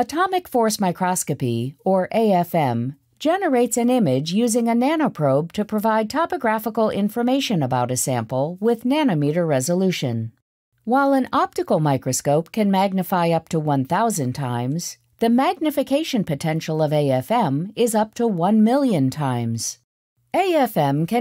Atomic force microscopy, or AFM, generates an image using a nanoprobe to provide topographical information about a sample with nanometer resolution. While an optical microscope can magnify up to 1,000 times, the magnification potential of AFM is up to 1 million times. AFM can